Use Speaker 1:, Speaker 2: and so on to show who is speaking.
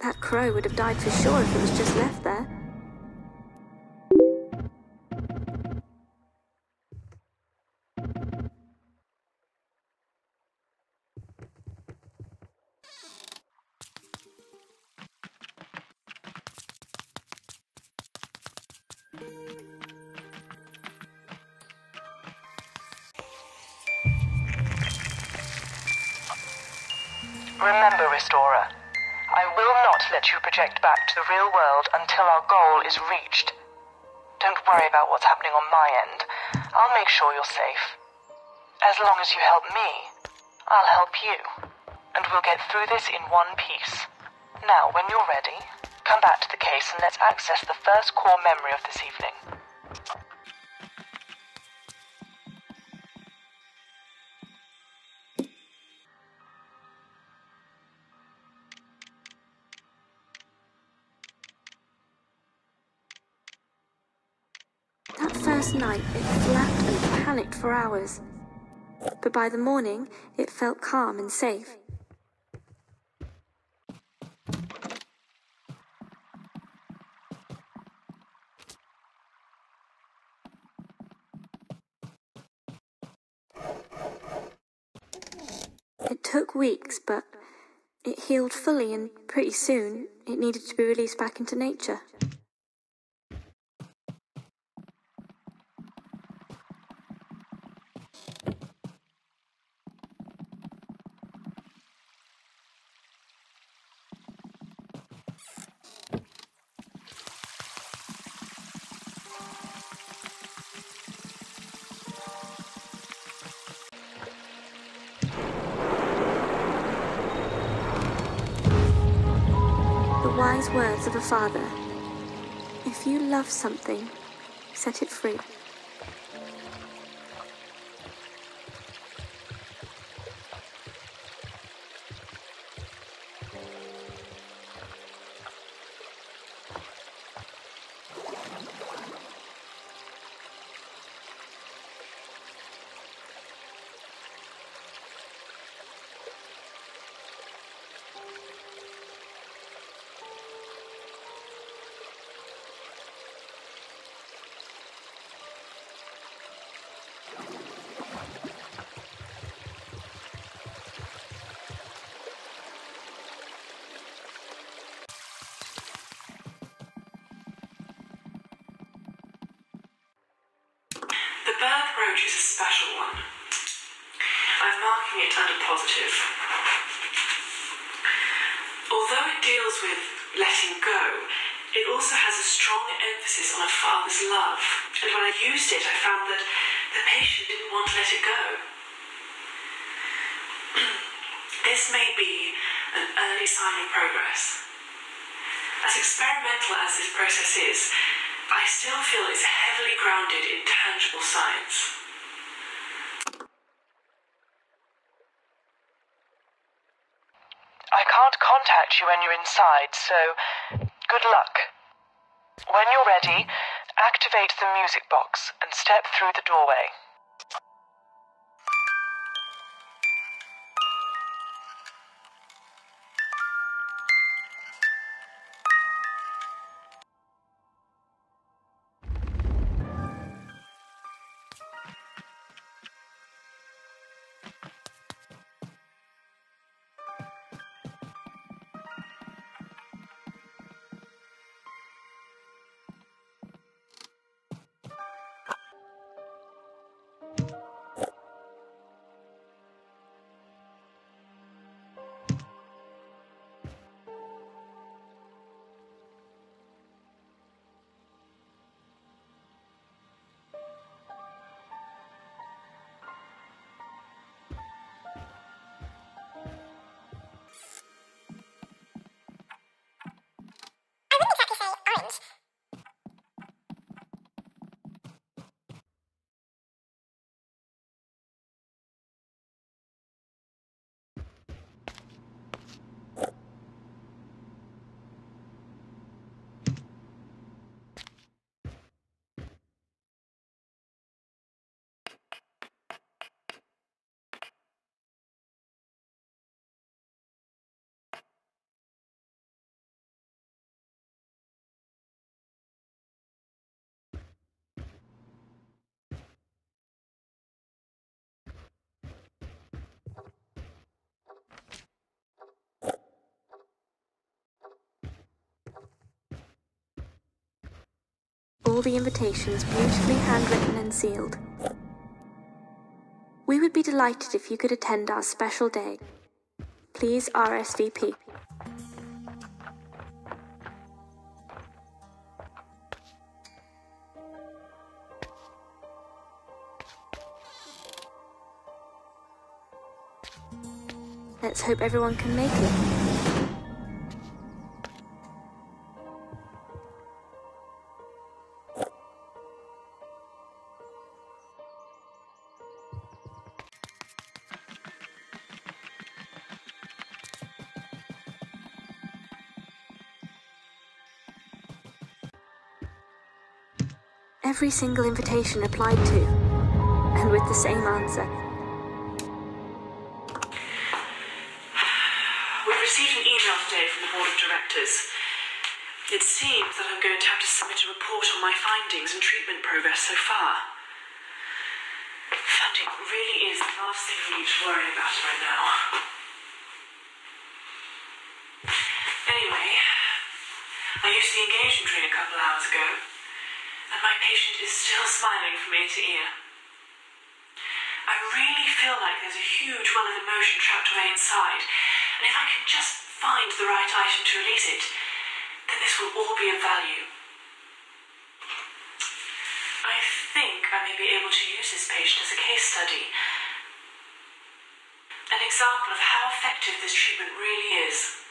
Speaker 1: That crow would have died for sure if it was just left there.
Speaker 2: Remember, Restorer, will not let you project back to the real world until our goal is reached. Don't worry about what's happening on my end. I'll make sure you're safe. As long as you help me, I'll help you. And we'll get through this in one piece. Now, when you're ready, come back to the case and let's access the first core memory of this evening.
Speaker 1: That first night, it flapped and panicked for hours. But by the morning, it felt calm and safe. It took weeks, but it healed fully, and pretty soon it needed to be released back into nature. Wise words of a father. If you love something, set it free.
Speaker 3: Is a special one. I'm marking it under positive. Although it deals with letting go, it also has a strong emphasis on a father's love. And when I used it, I found that the patient didn't want to let it go. this may be an early sign of progress. As experimental as this process is, I still feel it's heavily grounded in tangible science.
Speaker 2: I can't contact you when you're inside, so good luck. When you're ready, activate the music box and step through the doorway.
Speaker 1: All the invitations beautifully handwritten and sealed. We would be delighted if you could attend our special day. Please RSVP. Let's hope everyone can make it. Every single invitation applied to, and with the same answer.
Speaker 3: We've received an email today from the board of directors. It seems that I'm going to have to submit a report on my findings and treatment progress so far. Funding really is the last thing we need to worry about right now. Anyway, I used the engagement train a couple hours ago, and my patient is still smiling from ear to ear. I really feel like there's a huge well of emotion trapped away inside, and if I can just find the right item to release it, then this will all be of value. I think I may be able to use this patient as a case study. An example of how effective this treatment really is.